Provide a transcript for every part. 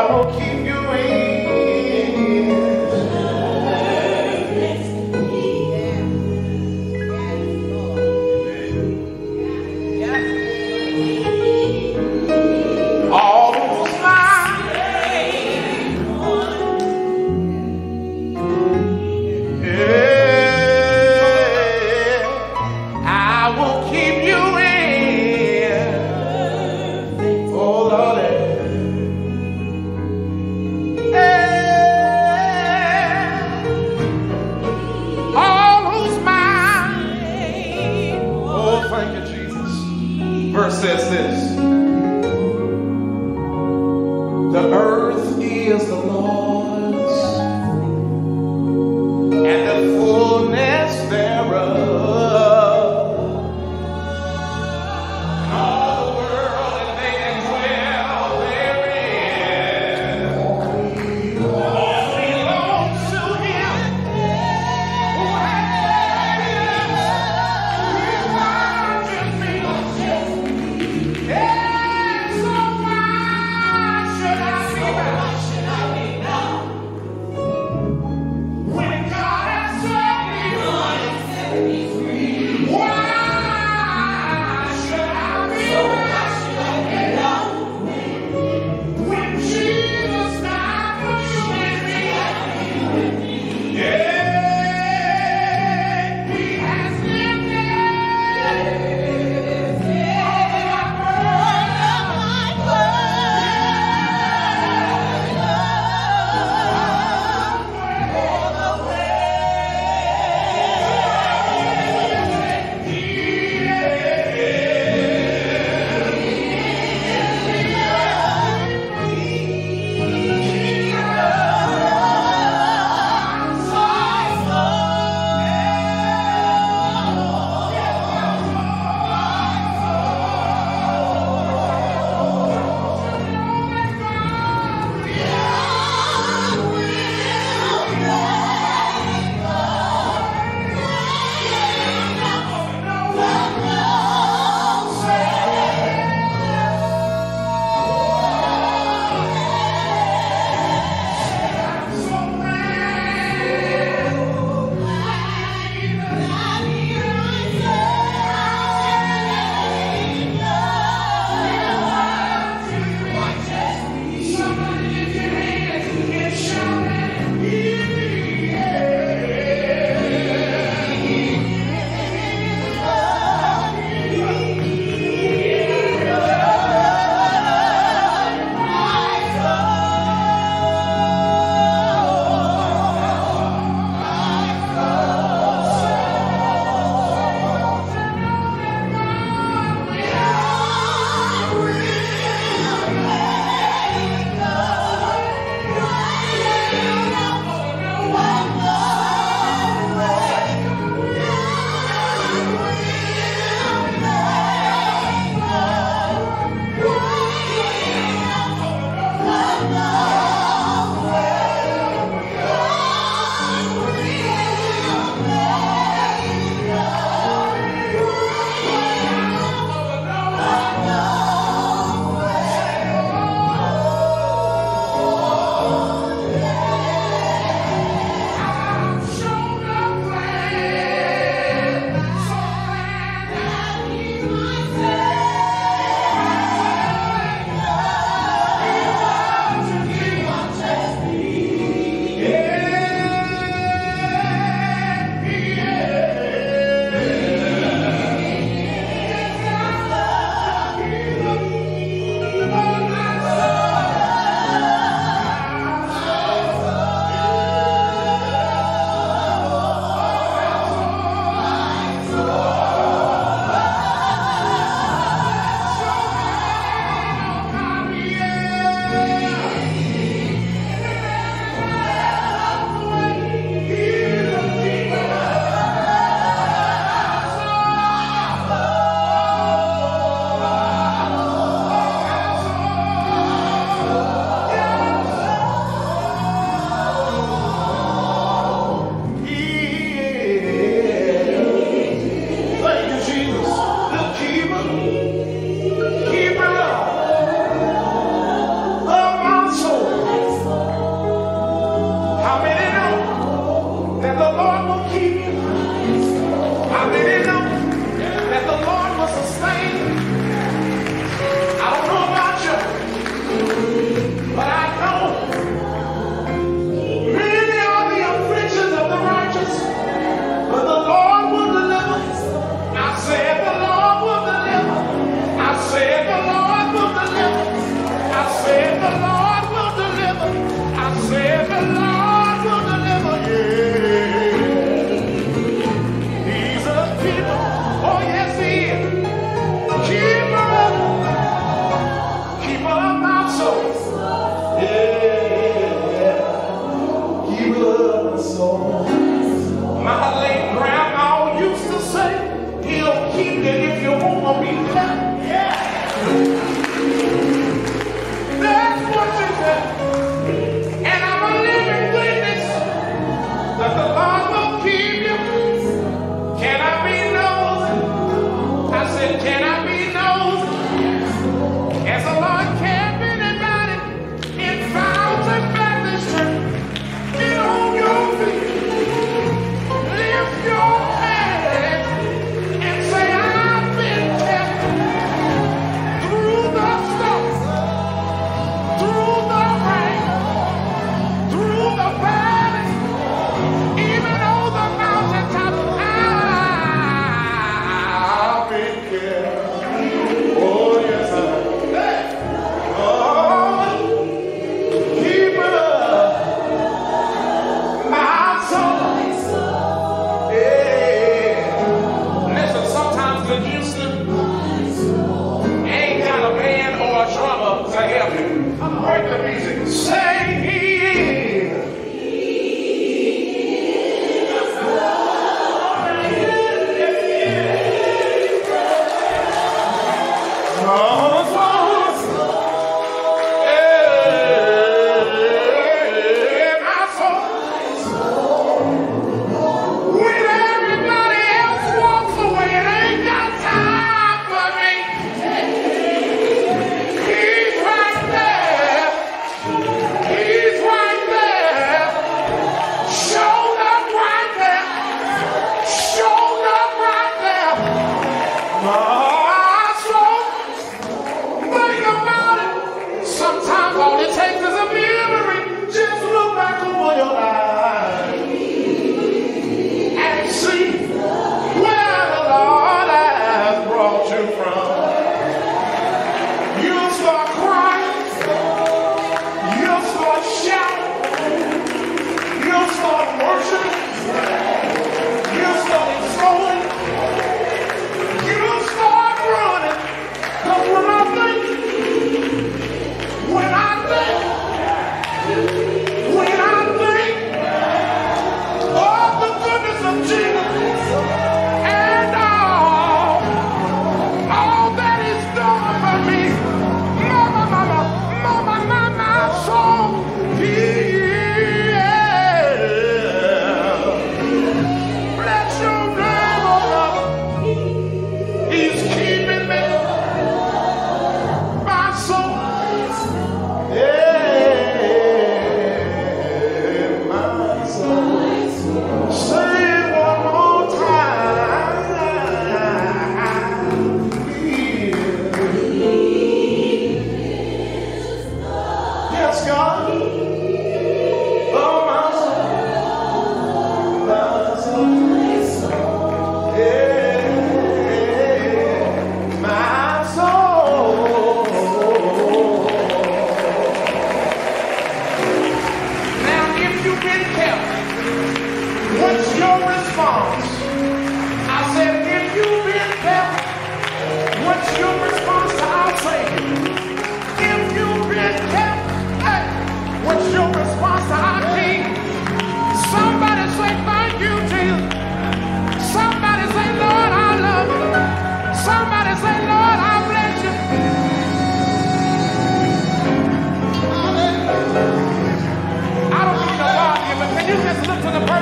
Should I be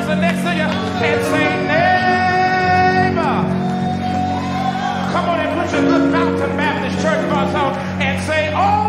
next to you and say, neighbor. Come on and put your good Fountain Baptist Church bus and say, oh.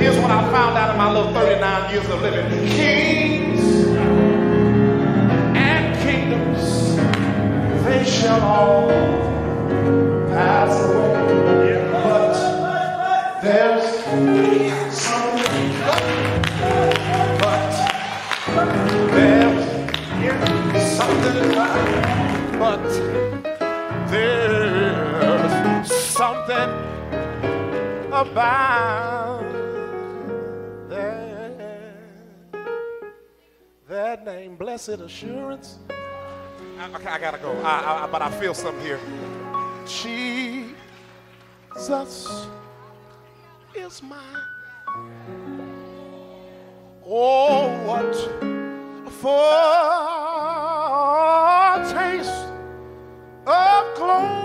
Here's what I found out in my little 39 years of living. King blessed assurance. I, okay, I gotta go. I, I, but I feel something here. Jesus is mine. Oh, what for taste of glory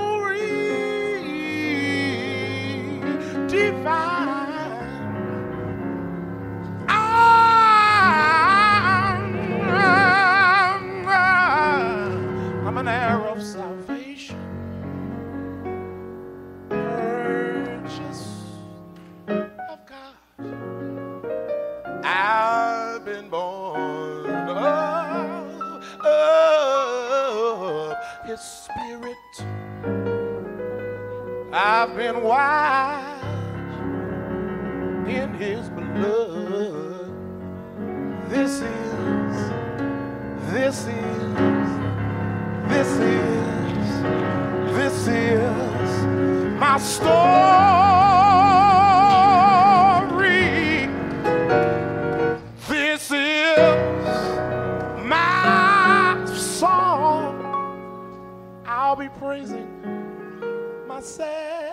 been born of, oh, of oh, His Spirit. I've been washed in His blood. This is, this is, this is, this is my story. I'll be praising my Savior.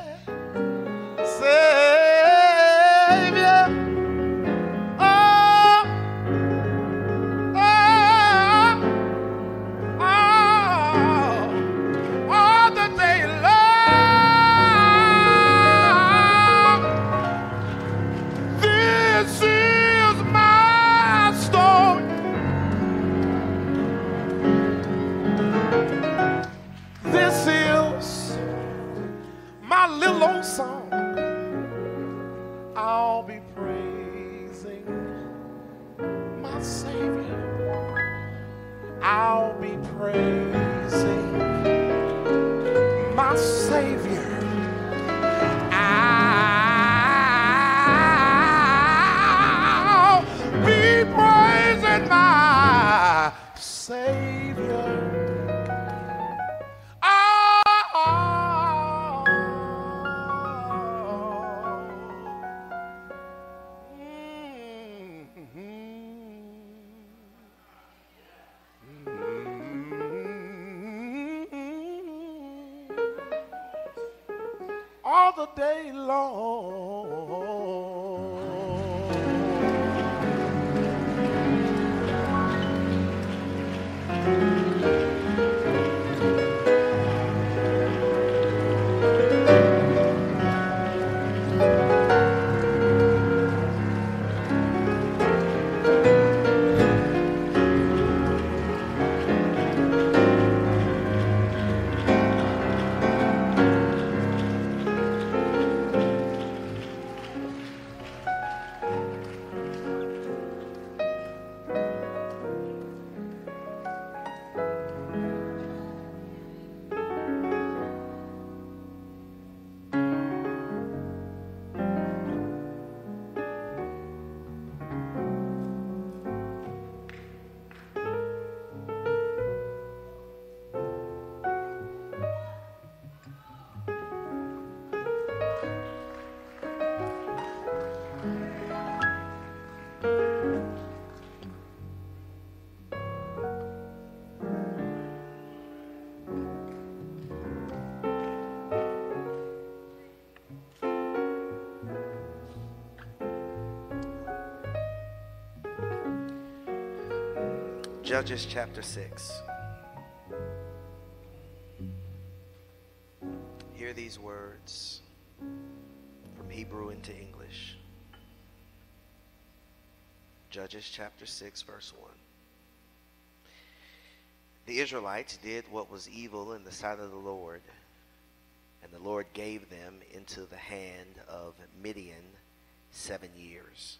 All the day long. Judges chapter 6. Hear these words from Hebrew into English. Judges chapter 6, verse 1. The Israelites did what was evil in the sight of the Lord, and the Lord gave them into the hand of Midian seven years.